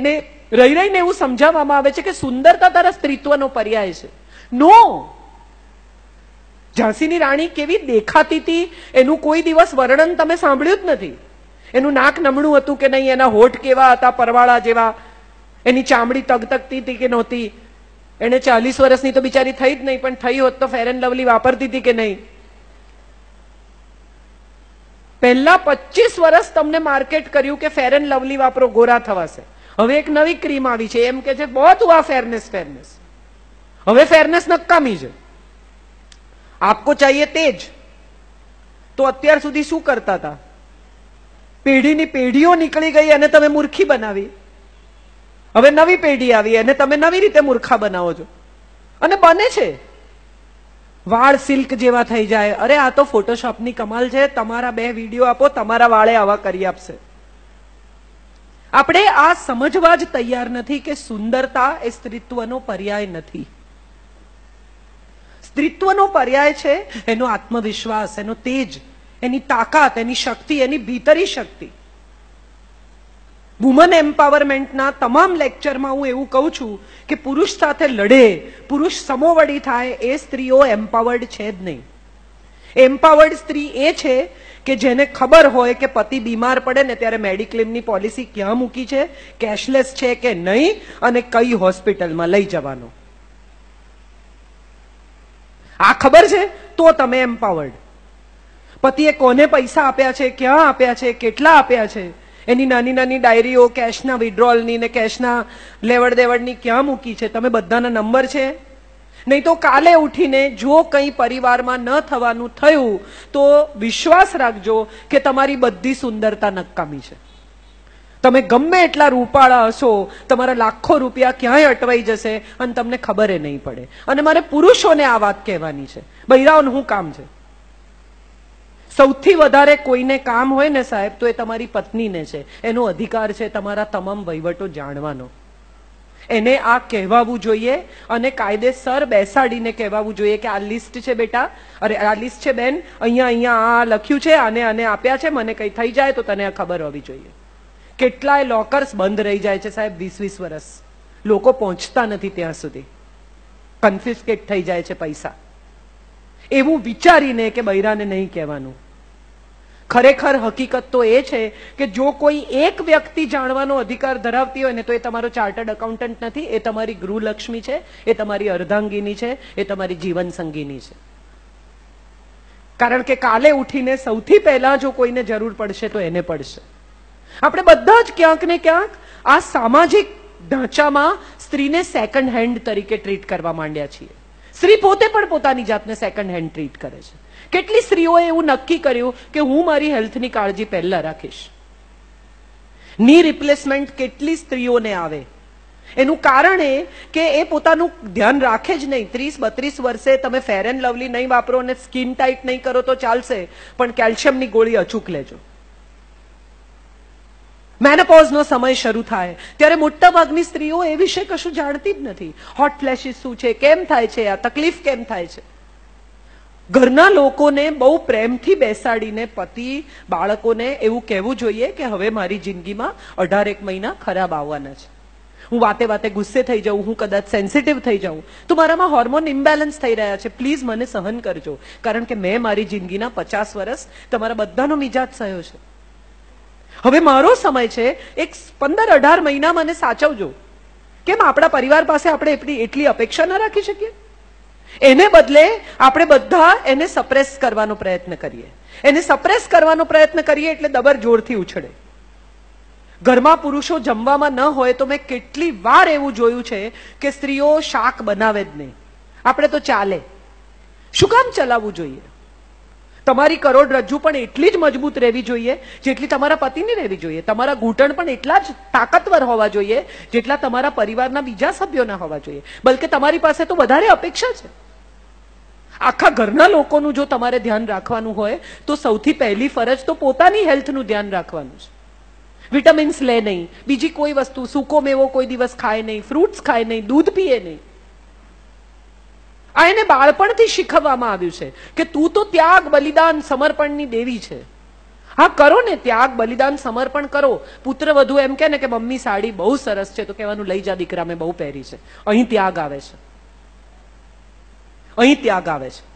એને રહી રહીને એવું સમજાવવામાં આવે છે કે સુંદરતા તારા સ્ત્રીત્વનો પર્યાય છે. નો ઝાંસીની રાણી કેવી દેખાતી હતી, એનું કોઈ દિવસ વર્ણન તમે સાંભળ્યું જ નથી. એનું નાક નમણું હતું કે નહીં, એના હોઠ કેવા હતા, પરવાળા જેવા. એની ચામડી તગતગતી હતી કે નહોતી. એને ચાલીસ વર્ષની તો બિચારી થઈ જ નહીં, પણ થઈ હોત તો ફેર એન્ડ લવલી વાપરતી હતી કે નહીં? પહેલા પચીસ વર્ષ તમને માર્કેટ કર્યું કે ફેર એન્ડ લવલી વાપરો, ગોરા થવાશે. હવે એક નવી ક્રીમ આવી છે, એમ કે છે, બહુ હુઆ ફેરનેસ ફેરનેસ હવે ફેરનેસ નકામી છે આપકો ચાહીએ તેજ. તો અત્યાર સુધી શું કરતા હતા? પેઢીની પેઢીઓ નીકળી ગઈ અને તમે મૂર્ખી બનાવી. હવે નવી પેઢી આવી અને તમે નવી રીતે મૂર્ખા બનાવો છો. અને બને છે. વાળ સિલ્ક જેવા થઈ જાય. અરે, આ તો ફોટોશોપની કમાલ છે. તમારા બે વીડિયો આપો, તમારા વાળે આવા કરી આપશે. આપણે આ સમજવા જ તૈયાર નથી કે સુંદરતા એ સ્ત્રીત્વનો પર્યાય નથી. સ્ત્રીત્વનો પર્યાય છે એનો આત્મવિશ્વાસ, એનો તેજ, એની તાકાત, એની શક્તિ, એની ભીતરી શક્તિ. વુમન એમ્પાવરમેન્ટના તમામ લેક્ચરમાં હું એવું કહું છું કે પુરુષ સાથે લડે, પુરુષ સમોવડી થાય એ સ્ત્રીઓ એમ્પાવર્ડ છે જ નહીં. એમ્પાવર્ડ સ્ત્રી એ છે કે જેને ખબર હોય કે પતિ બીમાર પડે ને ત્યારે મેડિક્લેમની પોલિસી ક્યાં મૂકી છે, કેશલેસ છે કે નહીં, અને કઈ હોસ્પિટલમાં લઈ જવાનો. આ ખબર છે? તો તમે એમ્પાવર્ડ. પતિએ કોને પૈસા આપ્યા છે, ક્યાં આપ્યા છે, કેટલા આપ્યા છે? એની નાની નાની ડાયરીઓ, કેશના વિડ્રોલની ને કેશના લેવડ દેવડની ક્યાં મૂકી છે? તમે બધાના નંબર છે? નહીં તો કાલે ઉઠીને જો કંઈ પરિવારમાં ન થવાનું થયું, તો વિશ્વાસ રાખજો કે તમારી બધી સુંદરતા નકામી છે. તમે ગમે એટલા રૂપાળા હશો, તમારા લાખો રૂપિયા ક્યાંય અટવાઈ જશે અને તમને ખબર નહીં પડે. અને મારે પુરુષોને આ વાત કહેવાની છે. બૈરાઓનું શું કામ છે? સૌથી વધારે કોઈને કામ હોય ને સાહેબ, તો એ તમારી પત્નીને છે. એનો અધિકાર છે તમારા તમામ વહીવટો જાણવાનો. એને આ કહેવાવું જોઈએ અને કાયદેસર બેસાડીને કહેવાવું જોઈએ કે આ લિસ્ટ છે બેટા. અરે, આ લિસ્ટ છે બેન. અહીંયા અહીંયા આ લખ્યું છે, આને અને આપ્યા છે, મને કંઈ થઈ જાય તો તને આ ખબર હોવી જોઈએ. કેટલાય લોકર્સ બંધ રહી જાય છે સાહેબ વીસ વીસ વર્ષ લોકો પહોંચતા નથી ત્યાં સુધી. કન્ફ્યુઝકેટ થઈ જાય છે પૈસા. એવું વિચારીને કે બૈરાને નહીં કહેવાનું. ખરેખર હકીકત તો એ છે કે જો કોઈ એક વ્યક્તિ જાણવાનો અધિકાર ધરાવતી હોય ને તો એ તમારો ચાર્ટર્ડ એકાઉન્ટન્ટ નથી, એ તમારી ગૃહલક્ષ્મી છે, એ તમારી અર્ધાંગીની છે, એ તમારી જીવન સંગીની છે. કારણ કે કાલે ઉઠીને સૌથી પહેલા જો કોઈને જરૂર પડશે તો એને પડશે. આપણે બધા જ ક્યાંક ને ક્યાંક આ સામાજિક ઢાંચામાં સ્ત્રીને સેકન્ડ હેન્ડ તરીકે ટ્રીટ કરવા માંડ્યા છીએ. સ્ત્રી પોતે પણ પોતાની જાતને સેકન્ડ હેન્ડ ટ્રીટ કરે છે. કેટલી સ્ત્રીઓએ એવું નક્કી કર્યું કે હું મારી હેલ્થની કાળજી પહેલા રાખીશ? ની રિપ્લેસમેન્ટ કેટલી સ્ત્રીઓને આવે? એનું કારણ એ કે એ પોતાનું ધ્યાન રાખે જ નહીં. ત્રીસ, બત્રીસ વર્ષે તમે ફેર એન્ડ લવલી નહીં વાપરો અને સ્કિન ટાઈટ નહીં કરો તો ચાલશે, પણ કેલ્શિયમની ગોળી અચૂક લેજો. મેનોપોઝનો સમય શરૂ થાય. ત્યારે મોટા ભાગની સ્ત્રીઓ એ વિશે કશું જાણતી જ નથી. હોટ ફ્લેશિસ શું છે? કેમ થાય છે? આ તકલીફ કેમ થાય છે? ઘરના લોકોને બહુ પ્રેમથી બેસાડીને પતિ, બાળકોને એવું કહેવું જોઈએ કે હવે મારી જિંદગીમાં અઢારેક મહિના ખરાબ આવવાના છે. હું વાતે વાતે ગુસ્સે થઈ જાઉં, હું કદાચ સેન્સિટિવ થઈ જાઉં. તો મારામાં હોર્મોન ઇમ્બેલેન્સ થઈ રહ્યા છે. પ્લીઝ મને સહન કરજો. કારણ કે મેં મારી જિંદગીના પચાસ વર્ષ તમારા બધાનો મિજાજ સહ્યો છે. હવે મારો સમય છે, એક પંદર અઢાર મહિના મને સાચવજો. કેમ? આપણા પરિવાર પાસે આપણે એટલી એટલી અપેક્ષા ન રાખી શકીએ? એને બદલે આપણે બધા એને સપ્રેસ કરવાનો પ્રયત્ન કરીએ. એને સપ્રેસ કરવાનો પ્રયત્ન કરીએ એટલે દબર જોરથી ઉછળે. ઘરમાં પુરુષો જમવામાં ન હોય તો મેં કેટલી વાર એવું જોયું છે કે સ્ત્રીઓ શાક બનાવે જ નહીં. આપણે તો ચાલે. શું કામ ચલાવવું જોઈએ? તમારી કરોડરજ્જુ પણ એટલી જ મજબૂત રહેવી જોઈએ, જેટલી તમારા પતિની રહેવી જોઈએ. તમારા ઘૂંટણ પણ એટલા જ તાકાતવર હોવા જોઈએ, જેટલા તમારા પરિવારના બીજા સભ્યોના હોવા જોઈએ. બલકે તમારી પાસે તો વધારે અપેક્ષા છે. આખા ઘરના લોકોનું જો તમારે ધ્યાન રાખવાનું હોય, તો સૌથી પહેલી ફરજ તો પોતાની હેલ્થનું ધ્યાન રાખવાનું છે. વિટામિન્સ લે નહીં. બીજી કોઈ વસ્તુ, સૂકો મેવો કોઈ દિવસ ખાય નહીં, ફ્રૂટ્સ ખાય નહીં, દૂધ પીએ નહીં. આ એને બાળપણથી શીખવવામાં આવ્યું છે કે તું તો ત્યાગ બલિદાન સમર્પણની દેવી છે. હા, કરો ને ત્યાગ બલિદાન સમર્પણ કરો. પુત્ર વધુ એમ કે ને કે મમ્મી સાડી બહુ સરસ છે તો કહેવાનું લઈ જા દીકરા, મેં બહુ પહેરી છે. અહીં ત્યાગ આવે છે. અહીં ત્યાગ આવે છે.